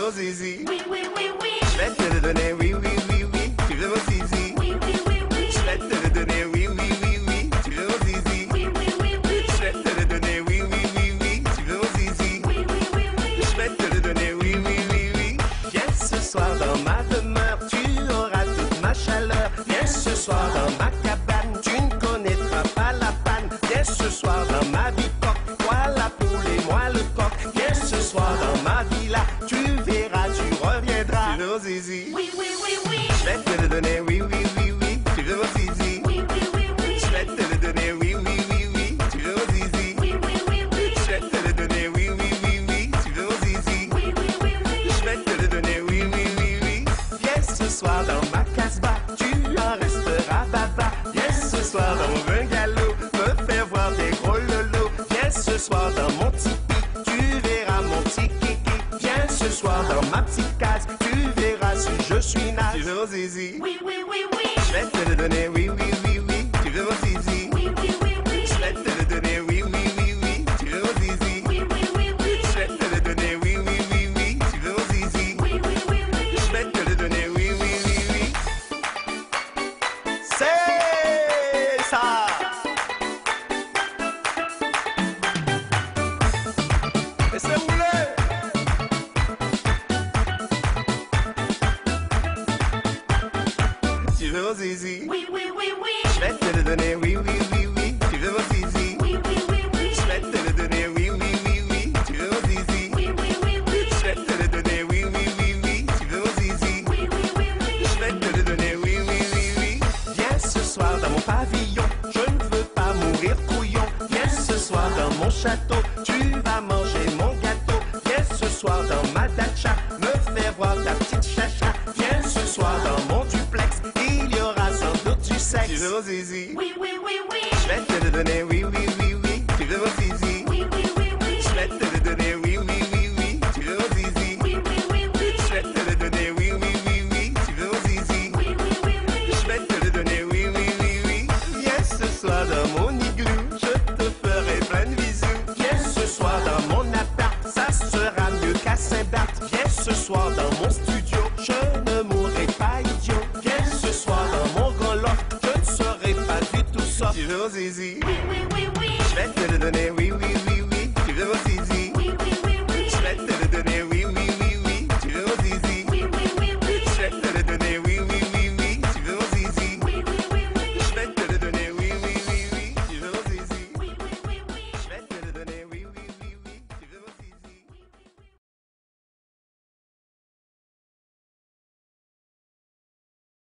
zizi. Oui, oui, oui, oui. Je vais te le donner, oui, oui, oui, oui. Tu veux mon zizi? Oui, oui, oui, oui. Je vais te le donner, oui, oui, oui, oui. Tu veux mon zizi? Oui, oui, oui, oui. Je vais te le donner, oui, oui, oui, oui. Tu veux mon zizi? Oui, oui, oui, oui. Je vais te le donner, oui, oui, oui, oui. Viens ce soir dans ma demeure, tu auras toute ma chaleur. Viens ce soir dans ma cabane, tu ne connaîtras pas la panne. Viens ce soir dans ma bicoque, mon zizi? Oui, oui, oui, oui. Je vais te le donner, oui, oui, oui, oui. Tu veux mon zizi? Oui, oui, oui, oui. Je vais te le donner, oui, oui, oui, oui. Tu veux mon zizi? Oui, oui, oui, oui. Je vais te le donner, oui, oui, oui, oui. Tu veux mon zizi? Oui, oui, oui, oui. Je vais te le donner, oui, oui, oui, oui. Viens ce soir dans ma casbah, tu en resteras baba. Viens ce soir dans mon bungalow, me faire voir des gros lolos. Viens ce soir dans mon tipi, tu verras mon petit kiki. Viens ce soir dans ma petite case, tu verras je suis naze. Tu veux mon zizi? Oui, oui, oui, oui. Je vais te le donner, oui, oui, oui, oui. Tu veux mon zizi? Zizi? Oui, oui, oui, oui. Je vais te le donner, oui, oui, oui, oui. Tu veux mon zizi? Oui, oui, oui, oui. Je vais te le donner, oui, oui, oui, oui. Tu veux mon zizi? Oui, oui, oui, oui. Je vais te le donner, oui, oui, oui, oui. Tu veux mon zizi? Oui, oui, oui, oui. Je vais te le donner, oui, oui, oui, oui. Viens ce soir dans mon pavillon, je ne veux pas mourir couillon. Viens ce soir dans mon château, tu vas manger mon gâteau. Viens ce soir dans ma dacha, me Oui, oui, oui, oui. Je vais te le donner, oui, oui, oui, oui. Tu veux mon zizi? Oui, oui, oui, oui. Je vais te le donner, oui, oui, oui, oui. Tu veux mon zizi? Oui, oui, oui, oui. Je vais te le donner, oui, oui, oui, oui. Tu veux mon zizi? Oui, oui, oui, oui. Je vais te le donner, oui, oui, oui, oui. Viens ce soir dans mon igloo, je te ferai plein de bisous. Viens ce soir dans mon appart, ça sera mieux qu'à Saint-Barth. Viens ce soir dans She knows easy. we. better than it.